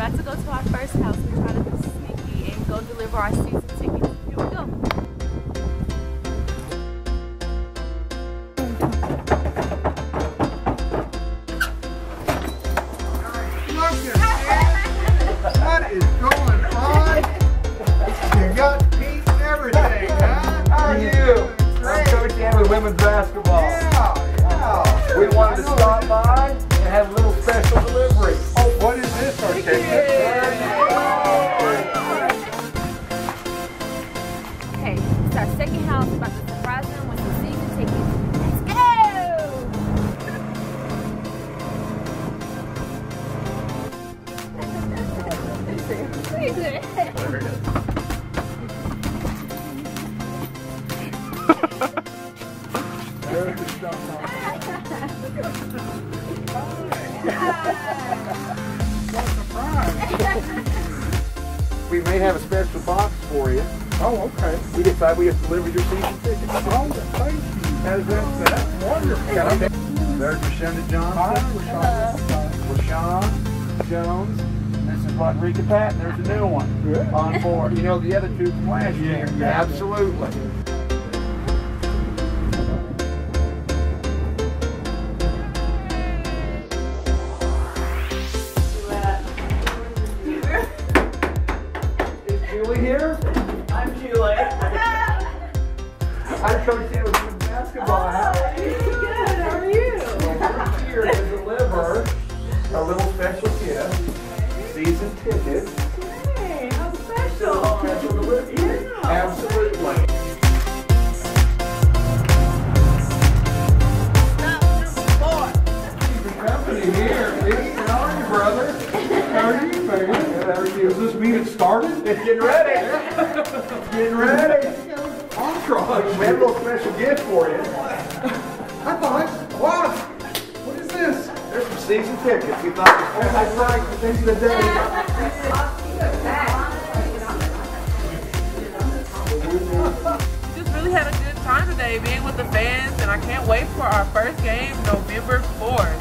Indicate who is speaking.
Speaker 1: about to go to our first house. We try to be sneaky and go deliver our season tickets. Here we go.
Speaker 2: What is going on? You got Pete everything, huh?
Speaker 3: How are you? I'm Coach Dan with women's basketball.
Speaker 1: About to surprise them. Let's go!
Speaker 3: We may have a special box for you.
Speaker 2: Oh, okay.
Speaker 3: We decided we just delivered your season tickets.
Speaker 2: Oh, thank you.
Speaker 3: How's that?
Speaker 2: That's wonderful. There's Rashonda Johnson.
Speaker 3: LaShawn Jones. This is Rodrika Patton. There's a new one
Speaker 2: Good.
Speaker 3: on board. You know the other two from last year?
Speaker 2: Yeah.
Speaker 3: Absolutely. Is Julie here? Tickets.
Speaker 4: Hey, how special.
Speaker 3: Special delivery.
Speaker 4: Yeah.
Speaker 3: Absolutely. Company here, Pete. How are brother? How are you, man? How are you?
Speaker 2: Does this mean started?
Speaker 3: It's getting ready. getting ready.
Speaker 2: Entourage.
Speaker 3: We have a little special gift for you.
Speaker 2: I thought, what? What is this?
Speaker 3: There's some season tickets. We thought right for the end of the day.
Speaker 4: Just really had a good time today being with the fans, and I can't wait for our first game November 4th.